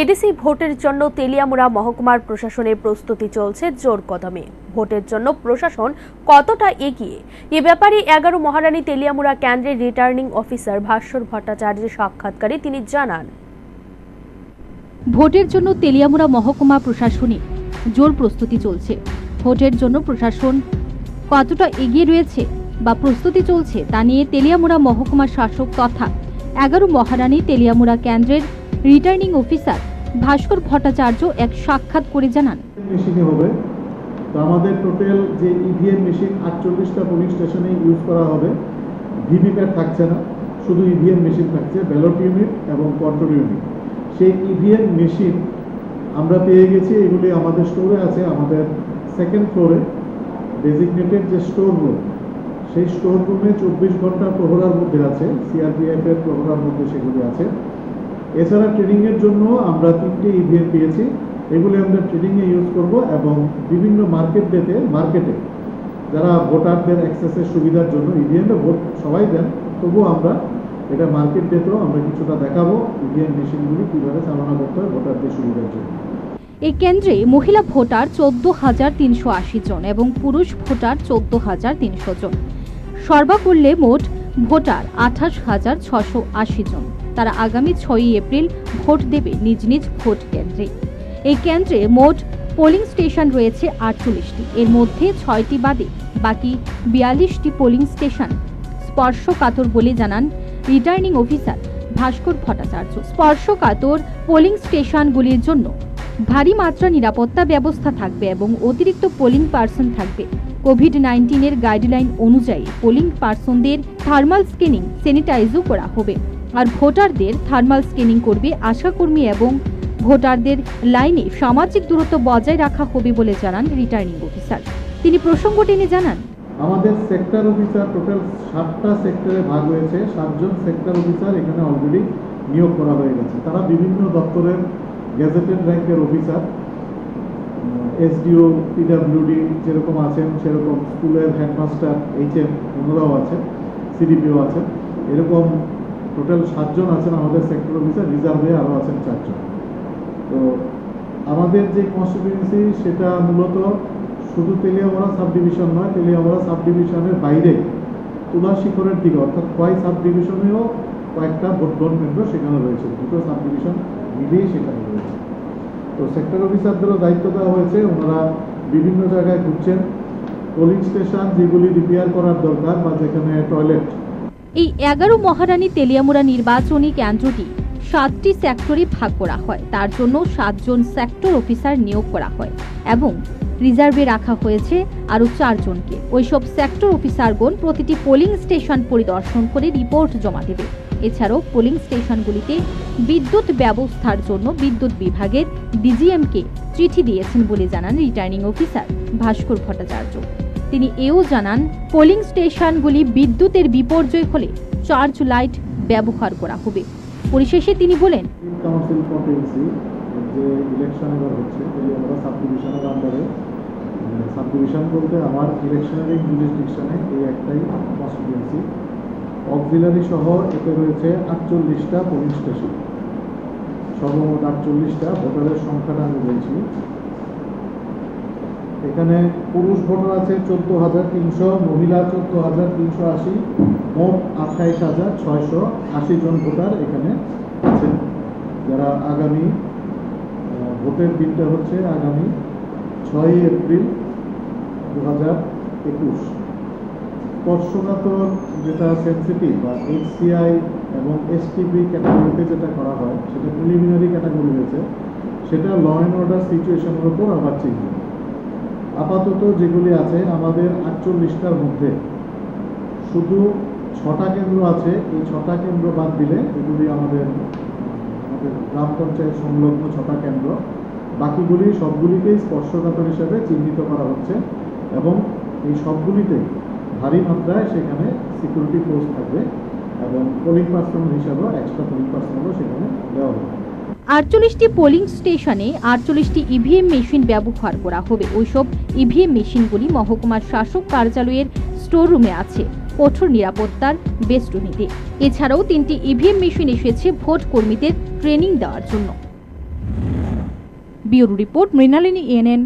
ADC ভোটের জন্য তেলিয়ামুড়া মহকুমার প্রশাসনের প্রস্তুতি চলছে জোর কদমে। ভোটের জন্য প্রশাসন কতটা এগিয়ে? এ ব্যাপারে এগারো মহারানী তেলিয়ামুড়া কেন্দ্রের রিটার্নিং অফিসার ভাস্বর ভট্টাচার্যের সাক্ষাৎকারে তিনি জানান। ভোটের জন্য তেলিয়ামুড়া মহকুমা প্রশাসনে জোর প্রস্তুতি চলছে। ভোটের জন্য প্রশাসন কতটা এগিয়ে রয়েছে বা প্রস্তুতি চলছে তা নিয়ে তেলিয়ামুড়া মহকুমা শাসক তথা এগারো মহারানী তেলিয়ামুড়া কেন্দ্রের রিটার্নিং অফিসার ভাস্কর ভট্টাচার্য এক সাক্ষাৎ করে জানান। মেশিনে হবে। তো আমাদের টোটাল যে ইভিএম মেশিন আটচল্লিশটা পোলিং স্টেশনে ইউজ করা হবে। ভিভিপ্যাট থাকছে না, শুধু ইভিএম মেশিন থাকছে, ব্যালট ইউনিট এবং কন্ট্রোল ইউনিট। সেই ইভিএম মেশিন আমরা পেয়ে গেছি, এগুলি আমাদের স্টোরে আছে, আমাদের সেকেন্ড ফ্লোরে ডেজিগনেটেড যে স্টোর রুম সেই স্টোর রুমে চব্বিশ ঘণ্টা প্রহরার মধ্যে আছে সিআরপিএফ এর প্রহরার মধ্যে সেগুলি আছে। এছাড়া ট্রেনিংয়ের জন্য আমরা তিনটে ইভিএম পেয়েছি। এগুলি আমরা ট্রেনিংয়ে ইউজ করব এবং বিভিন্ন মার্কেট ডেতে মার্কেটে যারা ভোটারদের অ্যাক্সেসের সুবিধার জন্য ইভিএমে ভোট সবাই দেন, তবুও আমরা এটা মার্কেট ডেতেও আমরা কিছুটা দেখাবো ইভিএম মেশিনগুলি কীভাবে চালনা করতে হয় ভোটারদের সুবিধার জন্য। এই কেন্দ্রে মহিলা ভোটার চোদ্দ হাজার তিনশো আশি জন এবং পুরুষ ভোটার চোদ্দ হাজার তিনশো জন। সর্বাকুল্যে মোট ভোটার আঠাশ হাজার ছশো আশি জন। তারা আগামী ছয়ই এপ্রিল ভোট দেবে নিজ নিজ ভোট কেন্দ্রে। এই কেন্দ্রে মোট পোলিং স্টেশন রয়েছে আটচল্লিশটি। এর মধ্যে ছয়টি বাদে বাকি বিয়াল্লিশটি পোলিং স্টেশন। স্পর্শকাতর বলে জানান রিটার্নিং অফিসার ভাস্কর ভট্টাচার্য। স্পর্শকাতর পোলিং স্টেশনগুলির জন্য ভারী মাত্রা নিরাপত্তা ব্যবস্থা থাকবে এবং অতিরিক্ত পোলিং পার্সন থাকবে। কোভিড নাইন্টিনের গাইডলাইন অনুযায়ী পোলিং পার্সনদের থার্মাল স্ক্রিনিং স্যানিটাইজও করা হবে। আর ভোটারদের থার্মাল স্ক্রিনিং করবে আশাকর্মী এবং ভোটারদের লাইনে সামাজিক দূরত্ব বজায় রাখা হবে বলে জানান রিটার্নিং অফিসার তিনি প্রসঙ্গ টেনে জানান, আমাদের সেক্টর অফিসার টোটাল সাতটা সেক্টরে ভাগ হয়েছে, সাতজন সেক্টর অফিসার এখানে অলরেডি নিয়োগ করা হয়ে গেছে। তারা বিভিন্ন দপ্তরের গ্যাজেটেড র্যাঙ্কের অফিসার এসডিও পিডাব্লিউডি যেরকম আছেন, সেরকম স্কুলের হেডমাস্টার এইচএম ওনারাও আছেন সিডিপিও আছেন। এরকম টোটাল সাতজন আছেন আমাদের সেক্টর অফিসার রিজার্ভে আরও আছেন চারজন। তো আমাদের যে কনস্টিটিউয়েন্সি সেটা মূলত শুধু তেলিয়ামরা সাব ডিভিশন নয় তেলিয়ামরা সাব ডিভিশনের বাইরে তুলা শিখরের দিকে, অর্থাৎ কয় সাব ডিভিশনেও কয়েকটা ভোট গ্রহণ কেন্দ্র সেখানে রয়েছে। দুটো সাব ডিভিশন মিলিয়েই সেখানে রয়েছে। তো সেক্টর অফিসারদেরও দায়িত্ব দেওয়া হয়েছে, ওনারা বিভিন্ন জায়গায় ঘুরছেন। পোলিং স্টেশন যেগুলি রিপেয়ার করার দরকার বা যেখানে টয়লেট এই এগারো মহারানী তেলিয়ামুড়া নির্বাচনী কেন্দ্রটি সাতটি সেক্টরে ভাগ করা হয়। তার জন্য সাতজন সেক্টর অফিসার নিয়োগ করা হয় এবং রিজার্ভে রাখা হয়েছে আরও চারজনকে। ওইসব সেক্টর অফিসারগণ প্রতিটি পোলিং স্টেশন পরিদর্শন করে রিপোর্ট জমা দেবে। এছাড়াও পোলিং স্টেশনগুলিতে বিদ্যুৎ ব্যবস্থার জন্য বিদ্যুৎ বিভাগের ডিজিএমকে চিঠি দিয়েছেন বলে জানান রিটার্নিং অফিসার ভাস্কর ভট্টাচার্য। তিনি এও জানান, পোলিং স্টেশনগুলি বিদ্যুতের বিপর্যয় হলে চার্জ লাইট ব্যবহার করা হবে। পরিশেষে তিনি বলেন কাউন্সিল যে ইলেকশন এবার হচ্ছে তেলিয়ামরা সাব আন্ডারে সাব বলতে আমার এই একটাই কনস্টিটিউয়েন্সি অক্সিলারি সহ এতে রয়েছে আটচল্লিশটা পোলিং স্টেশন সর্বমোট আটচল্লিশটা ভোটারের সংখ্যাটা আমি বলছি। এখানে পুরুষ ভোটার আছে চোদ্দ হাজার তিনশো, মহিলা চোদ্দ হাজার তিনশো আশি, মোট আঠাইশ হাজার ছয়শো আশি জন ভোটার এখানে আছেন যারা আগামী ভোটের দিনটা হচ্ছে আগামী ছয়ই এপ্রিল দু হাজার একুশ। স্পর্শকাতর যেটা সেন্সিটিভ বা এইচসিআই এবং এসটিপি ক্যাটাগরিতে যেটা করা হয়, সেটা প্রিলিমিনারি ক্যাটাগরি রয়েছে সেটা ল অ্যান্ড অর্ডার সিচুয়েশনের উপর আবার চিহ্ন আপাতত যেগুলি আছে, আমাদের আটচল্লিশটার মধ্যে। শুধু ছটা কেন্দ্র আছে, এই ছটা কেন্দ্র বাদ দিলে এগুলি আমাদের আমাদের গ্রাম পঞ্চায়েত সংলগ্ন ছটা কেন্দ্র। বাকিগুলি সবগুলিকেই স্পর্শকাতর হিসাবে চিহ্নিত করা হচ্ছে এবং এই সবগুলিতে ভারী মাত্রায় সেখানে সিকিউরিটি ফোর্স থাকবে এবং পোলিং পার্সোনাল হিসাবেও এক্সট্রা পোলিং পার্সোনালও সেখানে দেওয়া হবে। আটচল্লিশটি পোলিং স্টেশনে আটচল্লিশটি ইভিএম মেশিন ব্যবহার করা হবে। ওইসব ইভিএম মেশিনগুলি মহকুমার শাসক কার্যালয়ের স্টোর রুমে আছে, কঠোর নিরাপত্তার বেষ্টনীতে। এছাড়াও তিনটি ইভিএম মেশিন এসেছে ভোট কর্মীদের ট্রেনিং দেওয়ার জন্য। Bureau report Mrinalini, NN.